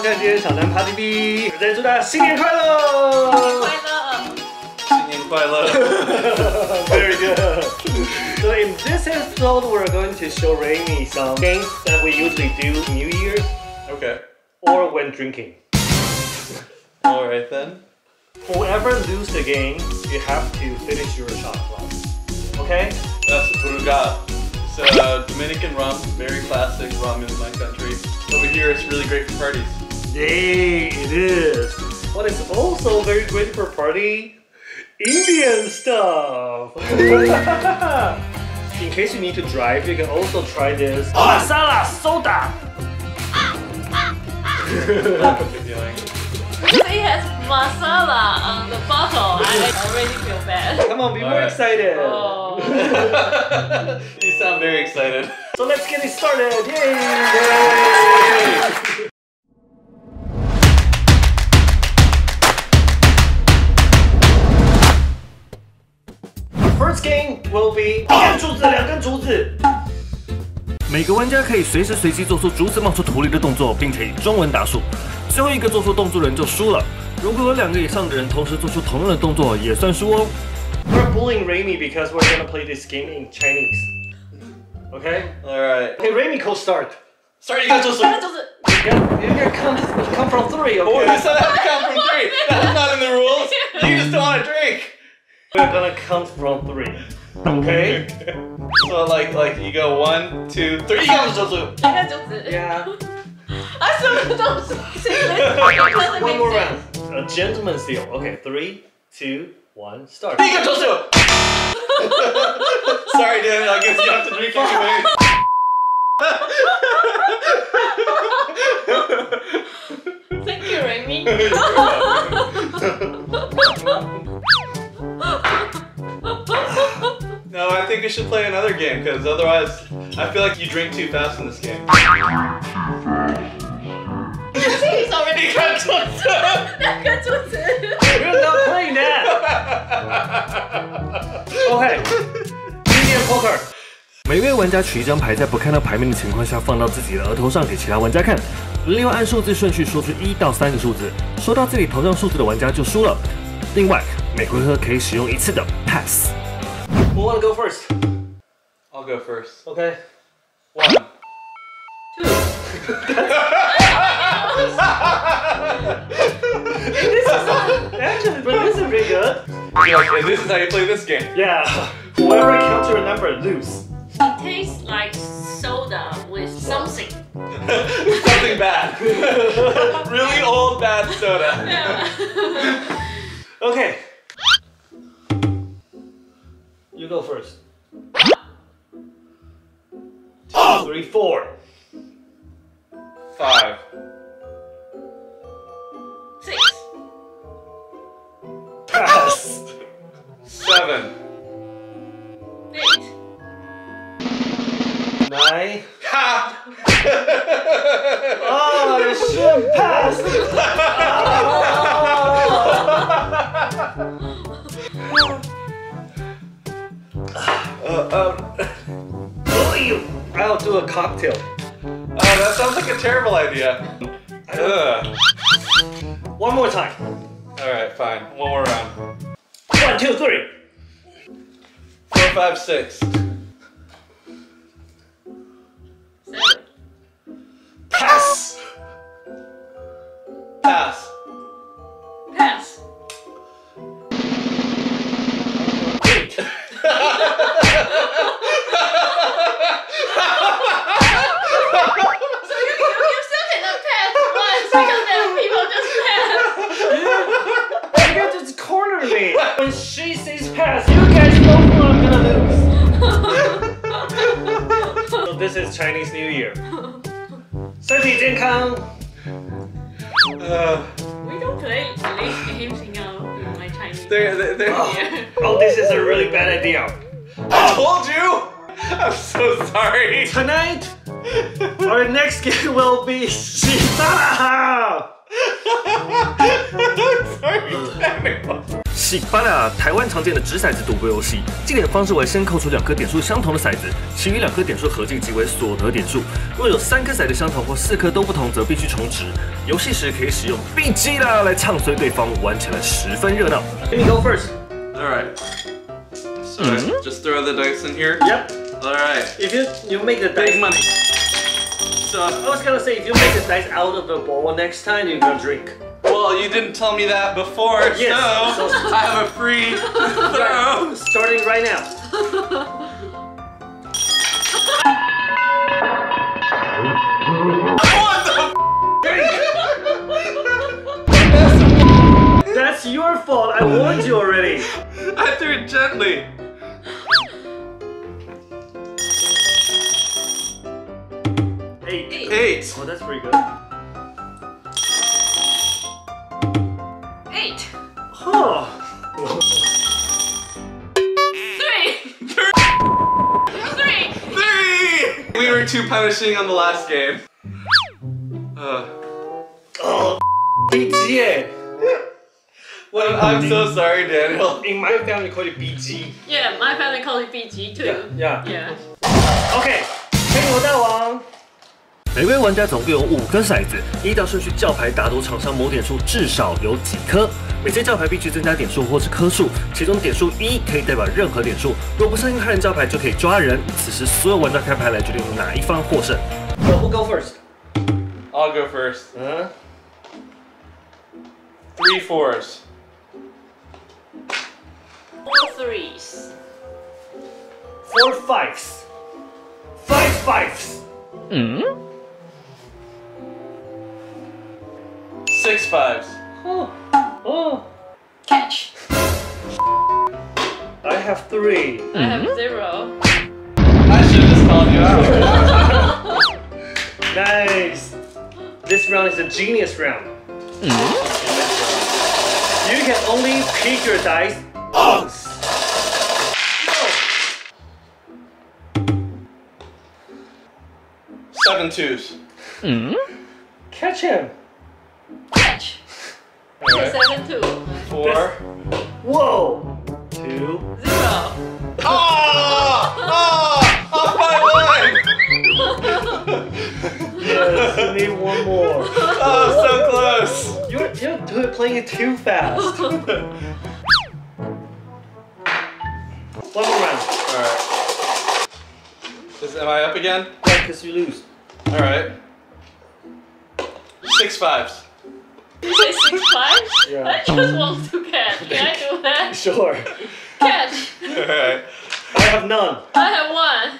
们看今天小南 Party B，再祝大家新年快乐！新年快乐！新年快乐！Very good. So in this episode, we're going to show Rainy some things that we usually do New Year's. Okay. Or when drinking. All right then. Whoever lose the game, you have to finish your shot glass. Okay? That's Brugal. It's a Dominican rum, very classic rum in my country. Over here, it's really great for parties. Yay, it is. What is also very great for party? Indian stuff. In case you need to drive, you can also try this masala soda. Good feeling. Because it has masala on the bottle, I already feel bad. Come on, be more Alright. excited. Oh. you sound very excited. So let's get it started. Yay! First game will be 一根竹子，两根竹子。每个玩家可以随时随地做出竹子冒出土里的动作，并且以中文打数。最后一个做出动作的人就输了。如果有两个以上的人同时做出同样的动作，也算输哦。We're bullying Raimi because we're gonna play this game in Chinese. Okay? All right. Hey, Raimi, co start. Sorry, you got to. 那就是 Yeah, you're gonna come, come from three, Oh, you okay? said I have to count from three. That's not in the rules. You just don't want to drink. We're gonna count from three. Okay? so like like you go one, two, three, you got. Yeah. I still don't see this. One more round. A gentleman's deal. Okay, three, two, one, start. Sorry dude, I guess you have to drink anyway. Thank you, Remy. No, I think we should play another game because otherwise, I feel like you drink too fast in this game. He's already 你看这两个竹子。We're not playing that. Okay. Indian poker. 每位玩家取一张牌，在不看到牌面的情况下放到自己的额头上给其他玩家看，另外按数字顺序说出一到三个数字，说到自己头上数字的玩家就输了。另外，每回合可以使用一次的 pass。Who wanna go first? I'll go first. Okay. One. Two. This is not, actually, but this is pretty good. You're like, and this is how you play this game. Yeah. Whoever counts your number lose. It tastes like soda with something. Something bad. really old bad soda. Yeah. Okay. Go first. Oh! Two, three, four. Five. Six. Pass. Seven. Eight. Nine. Ha! Oh, you should pass. Uh, um, Oh, you. I'll do a cocktail. oh, that sounds like a terrible idea. Ugh. One more time. All right, fine. One more round. One, two, three. Four, five, six. Seven. Pass. Pass. Pass. Chinese New Year. 身体健康。 Uh, we don't play these games in, uh, in my Chinese. they're, they're, they're- Yeah. Oh, this is a really bad idea. I told you! I'm so sorry. Tonight, our next game will be Shitara. sorry, 西巴拉，台湾常见的掷骰子赌博游戏。计点方式为先扣除两颗点数相同的骰子，其余两颗点数合计即为所得点数。若有三颗骰子相同或四颗都不同，则必须重掷。游戏时可以使用 B G 啦来唱衰对方，玩起来十分热闹。Let me go first. All right. So just throw the dice in here. Yep. All right. If you you make the dice Big money. So, I was gonna say if you make the dice out of the bowl next time you're gonna drink. Well, you didn't tell me that before, Yes, so, so- I have a free throw. Starting right now. That's your fault. I warned you already. I threw it gently. Eight. Eight. Oh, that's pretty good. Oh. Three. Three. Three. We were too punishing on the last game. Uh, Oh, BG. well, I'm so sorry, Daniel. In my family, call it BG. Yeah, my family calls it BG too. Yeah. Yeah. OK，黑魔大王。 每位玩家总共有五颗骰子，依照顺序叫牌打赌场上某点数至少有几颗。每次叫牌必须增加点数或是颗数，其中点数一可以代表任何点数。若不相信他人叫牌，就可以抓人。此时所有玩家开牌来决定哪一方获胜。So who go first？I'll go first. 嗯、Three fours. Four threes. Four fives. Five fives. Six fives. Oh. Oh. Catch. I have three. I have mm-hmm. zero. I should have just called you out. Nice. This round is a genius round. Mm-hmm. You can only pick your dice once. Seven twos. Mm-hmm. Catch him. Catch. Alright. Seven two. Four. Whoa. Two. Zero. Oh! Oh! Off by one! Yes, you need one more. Oh, so close. You're, you're playing it too fast. one more round. Alright. Is, am I up again? Yeah, because you lose. Alright. Six fives. You say six five? Yeah. I just um, want to catch. Can I do that? Sure. Catch. Alright. I have none. I have one.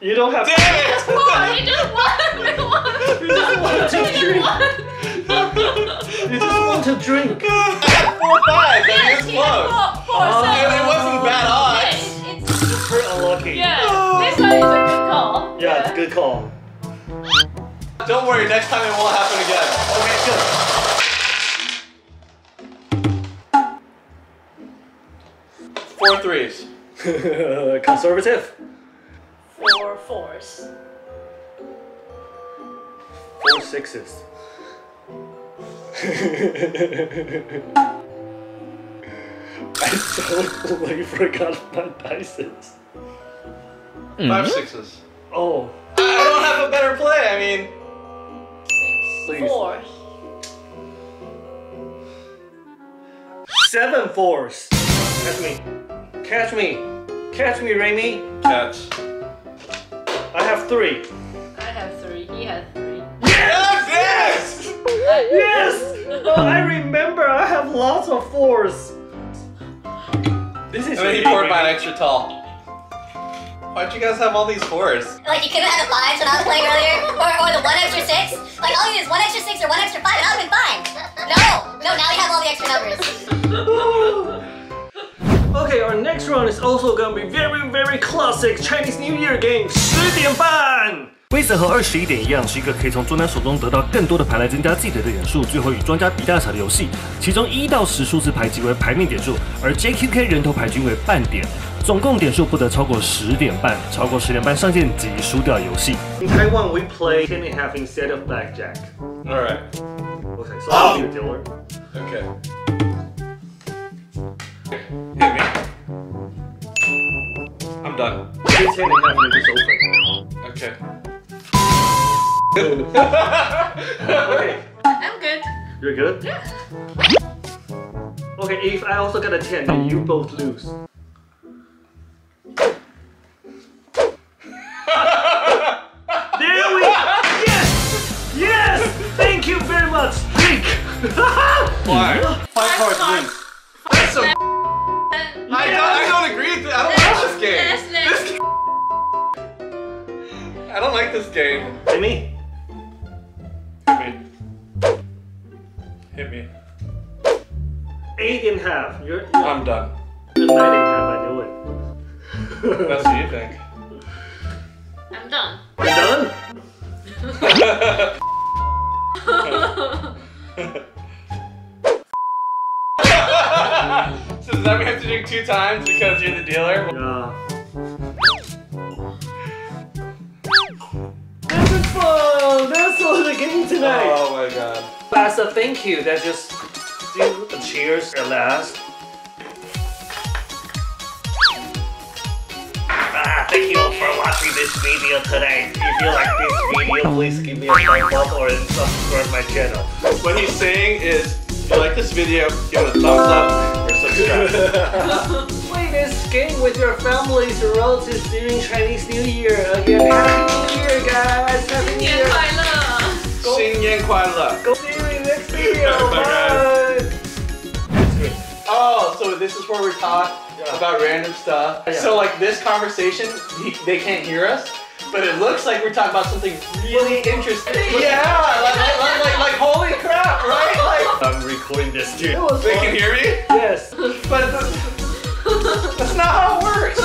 You don't have. Damn it! Four. You just won. You won. You just want to You drink. won. You just want to drink. I had four fives. I Yes, mean, it's he had close. four, four, Oh. seven. It wasn't bad Yeah, odds. it's, it's, Super unlucky. yeah, this one is a good call. Yeah, it's a good call. Don't worry, next time it won't happen again. Okay, Four threes. Conservative. Four fours. Four sixes. I totally forgot my dices. Five mm-hmm. sixes. Oh, I don't have a better play. I mean, Six Please. fours. seven fours. That's me. Catch me. Catch me, Raimi. catch. I have three. I have three. He has three. Yes! Yes! Yes! Oh, I remember. I have lots of fours. This is And then he really poured great. mine extra tall. Why'd you guys have all these fours? Like you could have had the fives when I was playing earlier, or, or the one extra six. Like all you need is one extra six or one extra five, and I would have been fine. No, no, now you have all the extra numbers. Next round is also gonna be very, very classic Chinese New Year game. 十点半。规则和二十一点一样，是一个可以从庄家手中得到更多的牌来增加自己的点数，最后与庄家比大小的游戏。其中一到十数字牌即为牌面点数，而 JQK 人头牌均为半点。总共点数不得超过十点半，超过十点半上线即输掉游戏。In Taiwan, we play ten and a half instead of blackjack. All right. Okay, so I'll be a dealer. Okay. Hit me. I'm done. This hand and half and just open. Okay. Okay, I'm good. you're good? Yeah. Okay, if I also get a 10, then you both lose. I don't like this game. Hit me. Hit me. Hit me. Eight and a half. You're, you're, I'm done. you're nine and a half, I know it. That's what you think. I'm done. You're done? so does that mean I have to drink two times because you're the dealer? Yeah. Tonight! Oh my god. As a thank you, let's just do a cheers at last. Ah, thank you all for watching this video today. If you like this video, please give me a thumbs up or subscribe my channel. What he's saying is, if you like this video, give it a thumbs up or subscribe. Play this game with your families or relatives during Chinese New Year. Again, Happy New Year, guys! Happy New 年 Year! 快乐。 Xinyan Kuala. Go see you in the next video. Bye, Bye. Oh, so this is where we talk Yeah. about random stuff. Yeah. So like this conversation, he- they can't hear us, but it looks like we're talking about something really interesting. Yeah, like, like, like, like, like, holy crap, right? Like I'm recording this too. they can hear me, Yes. but that's not how it works.